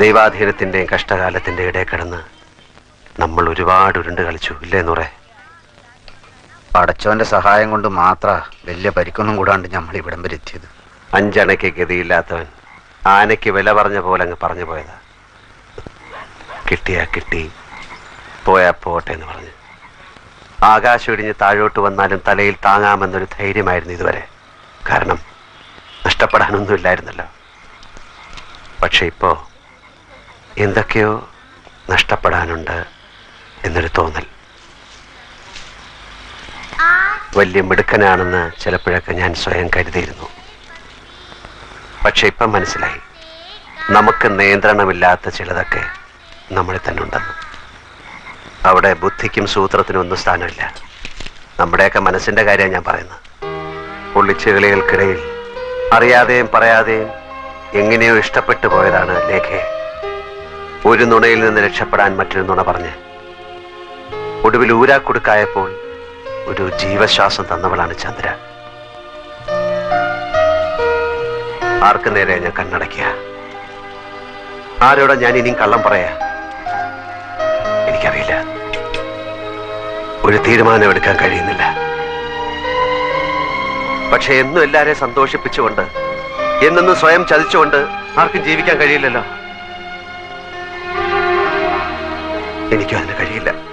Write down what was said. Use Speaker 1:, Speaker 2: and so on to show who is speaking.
Speaker 1: ദൈവാധീനത്തിന്റെയും കഷ്ടകാലത്തിന്റെ ഇടയിൽ കിടന്ന് നമ്മൾ ഒരുപാട് ഉരുണ്ട് കളിച്ചു. ഇല്ലേ നൂറേ?
Speaker 2: പടച്ചോന്റെ സഹായം കൊണ്ട് മാത്ര വലിയ പരിക്കൊന്നും കൂടാണ്ട് നമ്മൾ ഇവിടം വരെ എത്തിയത്.
Speaker 1: അഞ്ചണയ്ക്ക് ഗതിയില്ലാത്തവൻ ആനയ്ക്ക് വില പറഞ്ഞ പോലെ അങ്ങ് പറഞ്ഞു പോയതാ. കിട്ടിയാ കിട്ടി പോയാ പോട്ടെ എന്ന് പറഞ്ഞു. ആകാശം ഇടിഞ്ഞ് താഴോട്ട് വന്നാലും തലയിൽ താങ്ങാമെന്നൊരു ധൈര്യമായിരുന്നു ഇതുവരെ. കാരണം നഷ്ടപ്പെടാനൊന്നുമില്ലായിരുന്നല്ലോ പക്ഷെ ഇപ്പോ എന്തൊക്കെയോ നഷ്ടപ്പെടാനുണ്ട് എന്നൊരു തോന്നൽ. വലിയ മിടുക്കനാണെന്ന് ചിലപ്പോഴൊക്കെ ഞാൻ സ്വയം കരുതിയിരുന്നു. പക്ഷെ ഇപ്പം മനസ്സിലായി. നമുക്ക് നിയന്ത്രണമില്ലാത്ത ചിലതൊക്കെ നമ്മളിൽ തന്നെ ഉണ്ടെന്ന്. അവിടെ ബുദ്ധിക്കും സൂത്രത്തിനും ഒന്നും സ്ഥാനമില്ല. നമ്മുടെയൊക്കെ മനസ്സിന്റെ കാര്യമാണ് ഞാൻ പറയുന്നത്. പൊള്ളിച്ചുകളികൾക്കിടയിൽ അറിയാതെയും പറയാതെയും എങ്ങനെയോ ഇഷ്ടപ്പെട്ടു പോയതാണ് ലേഖയെ. ഒരു നുണയിൽ നിന്ന് രക്ഷപ്പെടാൻ മറ്റൊരു നുണ പറഞ്ഞ്. ഒടുവിൽ ഊരാക്കുടുക്കായപ്പോൾ ഒരു ജീവശ്വാസം തന്നവളാണ് ചന്ദ്ര. ആർക്ക് നേരെ ഞാൻ കണ്ണടയ്ക്കുക? ആരോടാ ഞാൻ ഇനിയും കള്ളം പറയാ? എനിക്കറിയില്ല. ഒരു തീരുമാനം എടുക്കാൻ കഴിയുന്നില്ല. പക്ഷെ എന്നും എല്ലാരെയും സന്തോഷിപ്പിച്ചുകൊണ്ട് എന്നെന്നും സ്വയം ചതിച്ചുകൊണ്ട് ആർക്കും ജീവിക്കാൻ കഴിയില്ലല്ലോ. എനിക്കും അതിന് കഴിയില്ല.